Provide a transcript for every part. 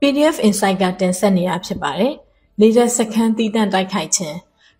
PDF Insight ကတင်ဆက်နေရဖြစ်ပါတယ်။လေတပ်စခန်းတီးတန့်တိုက်ခိုက်ခြင်း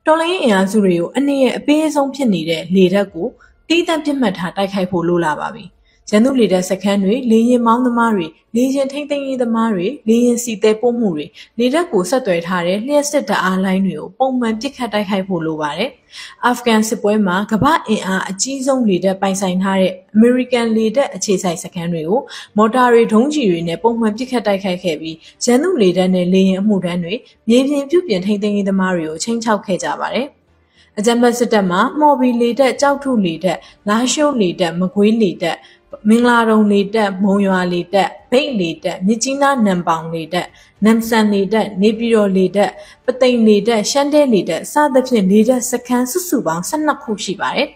တော်လိုင်းအင်အားစုတွေကိုအနည်းရဲ့အပေးဆုံးဖြစ်နေတဲ့လေတပ်ကိုတီးတန့်ပြစ်မှတ်ထားတိုက်ခိုက်ဖို့လိုလာပါပြီ။ ရန်သူလေတပ်စခန်းတွေလေရင်မောင်းသမားတွေလေရင်ထိမ့်သိမ်းရေးသမားတွေလေရင်စီတဲပို့မှုတွေလေတပ်ကိုဆက်သွယ်ထားတဲ့လျှက်စစ်တအားလိုင်းတွေကိုပုံမှန်ပစ်ခတ်တိုက်ခိုက်ဖို့လိုပါတယ်။အာဖဂန်စစ်ပွဲမှာကမ္ဘာအင်အားအကြီးဆုံးလေတပ်ပိုင်ဆိုင်ထားတဲ့အမေရိကန်လေတပ်အခြေစိုက်စခန်းတွေကိုမော်တာတွေဒုံးကျည်တွေနဲ့ပုံမှန်ပစ်ခတ်တိုက်ခိုက်ခဲ့ပြီးရန်သူလေတပ်နဲ့လေရင်အမှုထမ်းတွေမြေပြင်ပြုပြင်ထိမ့်သိမ်းရေးသမားတွေကိုချိန်ချောက်ခဲ့ကြပါတယ်။ အကြမ်းဖက်စစ်တပ်မှာမော်ဘီလေတပ်ကြောက်ထုလေတပ်လာရှိုးလေတပ်မကွေးလေတပ်မင်္ဂလာတုံလေတက်မုံရွာလေတက်ဗိတ်လေတက်မြကြီးနားနံပေါင်လေတက်နမ်ဆန်လေတက်နေပြည်တော်လေတက်ပသိမ်လေတက်ရှမ်းတဲလေတက်စသဖြင့်လေတက်စခန်းစုစုပေါင်း12ခုရှိပါတယ်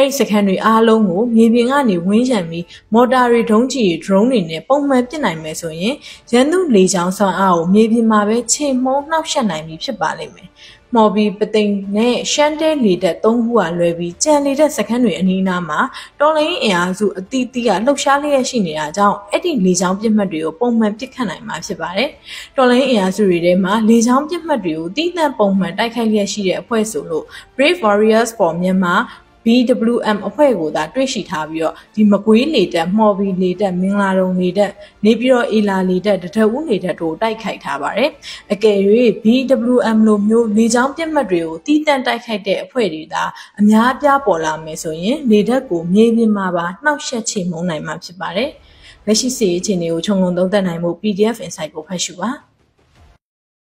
အဲ့ဒီစခန်းတွေအားလုံးကိုမြေပြင်ကနေဝင်းရံပြီးမော်တာတွေဒုံးကျည်ဒရုန်းတွေနဲ့ပုံမှန်ပစ်နိုင်မယ်ဆိုရင်ရန်သူလေကြောင်းဆွမ်းအားကိုမြေပြင်မှာပဲချိန်မှုန်းနှောက်ယှက်နိုင်ပြီဖြစ်ပါလိမ့်မယ်မော်ဘီပသိမ်နဲ့ရှမ်းတဲလေတက်၃ခုကလွဲပြီးကြံလေတက်စခန်းတွေအနီးအနားမှာတော်လိုင်းအင်အားစုအသီးသီးကလှုပ်ရှားလျက်ရှိနေတာကြောင့်အဲ့ဒီလေချောင်းပြစ်မှတ်တွေကိုပုံမှန်ပစ်ခတ်နိုင်မှာဖြစ်ပါတယ်။တော်လိုင်းအင်အားစုတွေထဲမှာလေချောင်းပြစ်မှတ်တွေကိုတီးသန့်ပုံမှန်တိုက်ခိုက်လျက်ရှိတဲ့အဖွဲ့ဆိုလို့ Brave Warriors for Myanmar BWM အဖွဲ့ကိုသာတွေ့ရှိထားပြီးတော့ဒီမကွေးလေတက်မှော်ဘီလေတက်မင်္ဂလာတုံလေတက်နေပြီးတော့အေလာလေတက်တထဦးလေတက်တို့တိုက်ခိုက်ထားပါတယ်အကယ်၍ BWM လိုမျိုးလေကြောင်းပြစ်မှတ်တွေကိုတီးတန့်တိုက်ခိုက်တဲ့အဖွဲ့တွေသာအများပြားပေါ်လာမယ်ဆိုရင်လေတက်ကိုမြေပြင်မှာပါနှောက်ယှက်ချေမှုန်းနိုင်မှာဖြစ်ပါတယ်လက်ရှိစီအခြေအနေကိုခြုံငုံသုံးသပ်နိုင်မှု PDF Insight ကိုဖတ်ရှုပါ